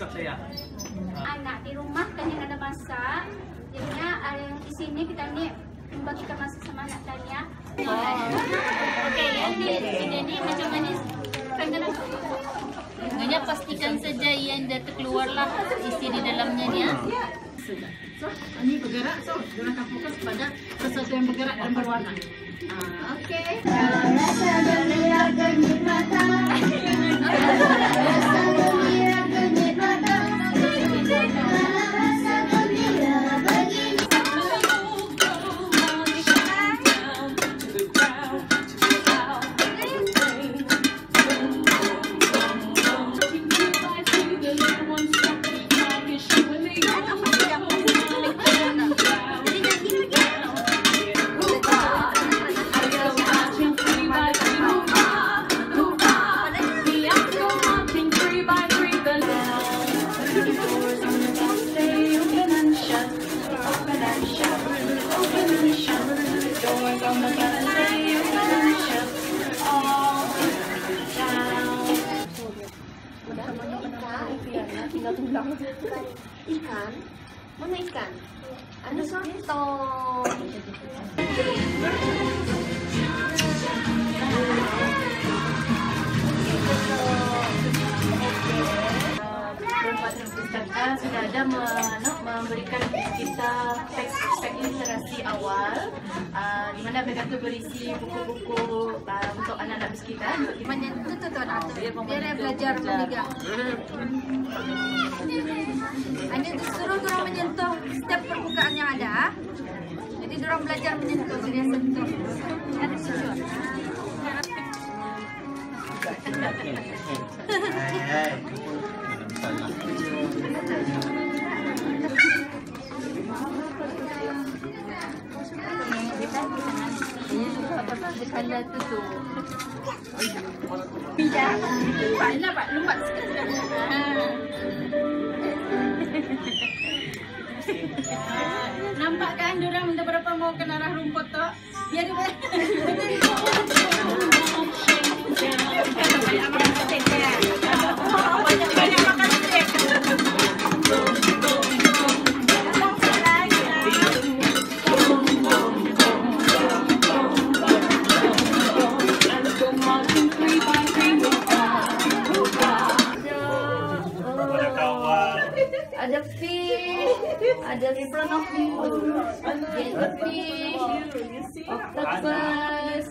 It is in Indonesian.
terdesak saya. anak di rumah kan yang ada masak jadinya ada yang di sini kita ni membagikan masak sama anak tanya. Okey, yang di sini ni macam mana? Kan kena Sebenarnya pastikan saja yang dah terkeluarlah isi di dalamnya ni ya. So, ini bergerak, so kita akan fokus pada sesuatu yang bergerak dan berwarna. Ah, Okey. Ikan? Mana ikan? Ada soto. Perempuan Pustaka sudah ada memberikan kita spek literasi awal uh, di mana mereka tu berisi buku-buku uh, untuk anak-anak kita untuk menyentuh tu tuan atau biar dia belajar memegang orang belajar menyentuh jadi sentuh ada tujuan Kalau tu tu. Banyak pak, kan diorang dah berapa mau ke arah rumput tu? Biar Ada fish, ada front of you, jellyfish, octopus,